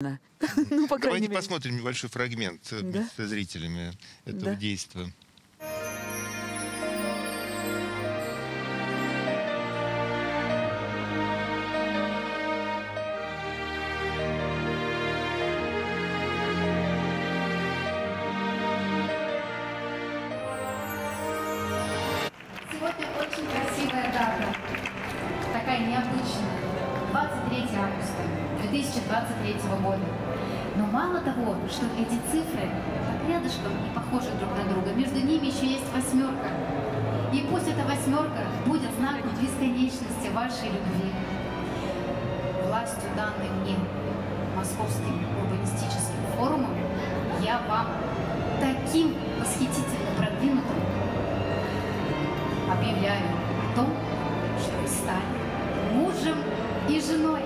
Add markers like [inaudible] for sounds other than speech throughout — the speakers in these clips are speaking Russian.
[laughs] Ну, по крайней Давайте мере. посмотрим небольшой фрагмент э, Да. со зрителями этого Да. действия. Сегодня очень красивая дата, такая необычная. 23 августа 2023 года. Но мало того, что эти цифры так рядышком и похожи друг на друга, между ними еще есть восьмерка. И пусть эта восьмерка будет знаком бесконечности вашей любви. Властью, данной мне Московским урбанистическим форумом, я вам таким восхитительно продвинутым объявляю о том, невесту.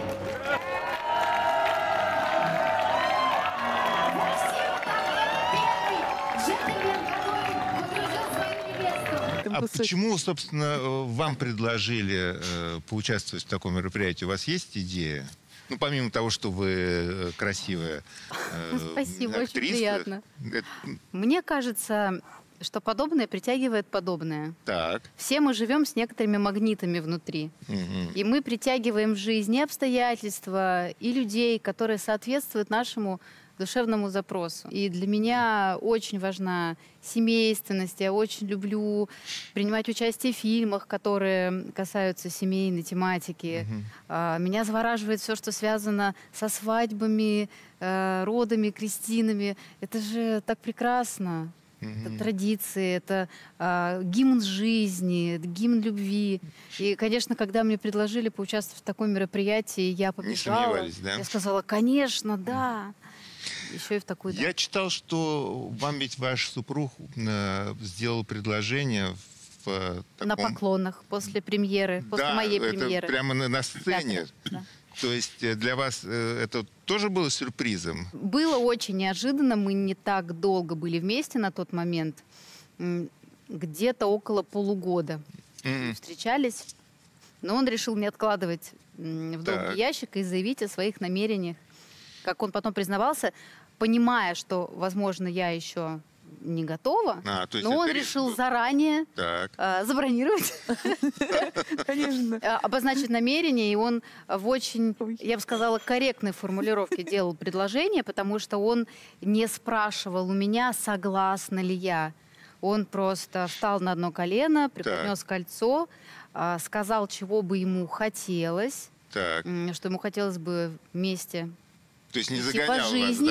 Там А почему, собственно, э, вам предложили э, поучаствовать в таком мероприятии? У вас есть идея? Ну, помимо того, что вы э, красивая э, Спасибо, очень актриса, приятно. это- Мне кажется, что подобное притягивает подобное. так. Все мы живем с некоторыми магнитами внутри. мгм. И мы притягиваем в жизни обстоятельства и людей, которые соответствуют нашему душевному запросу. И для меня очень важна семейственность. Я очень люблю принимать участие в фильмах, которые касаются семейной тематики. А, Меня завораживает все, что связано со свадьбами, э, родами, крестинами. Это же так прекрасно. Это традиции, это а, гимн жизни, гимн любви. И, конечно, когда мне предложили поучаствовать в таком мероприятии, я побежала. сомневались, да? Я сказала, конечно, да. Еще и в такую Я читал, что вам ведь ваш супруг э, сделал предложение в э, на таком... поклонах после премьеры, после да, моей это премьеры. прямо на, на сцене. Да, да. То есть э, для вас э, это тоже было сюрпризом? Было очень неожиданно. Мы не так долго были вместе на тот момент. Где-то около полугода М. встречались. Но он решил не откладывать в долгий Так. ящик и заявить о своих намерениях. Как он потом признавался, понимая, что, возможно, я еще не готова, А, то есть но он это решил был. заранее Так. а, забронировать, [laughs] Конечно. а, обозначить намерение, и он в очень, я бы сказала, корректной формулировке делал предложение, потому что он не спрашивал у меня, согласна ли я. Он просто встал на одно колено, преподнес кольцо, а, сказал, чего бы ему хотелось, Так. что ему хотелось бы вместе То есть не идти загонял по вас, жизни.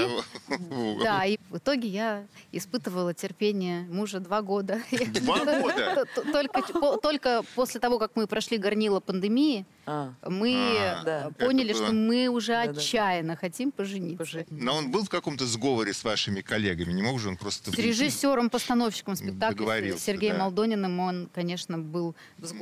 да, в угол? Да, и в итоге я испытывала терпение мужа два года. [laughs] Два [laughs] года? Только, только после того, как мы прошли горнило пандемии, А, мы А, да. поняли, было. что мы уже отчаянно хотим пожениться. Но он был в каком-то сговоре с вашими коллегами? Не мог же он просто... С режиссером, постановщиком спектакля Сергеем да. Алдониным он, конечно, был в сговоре.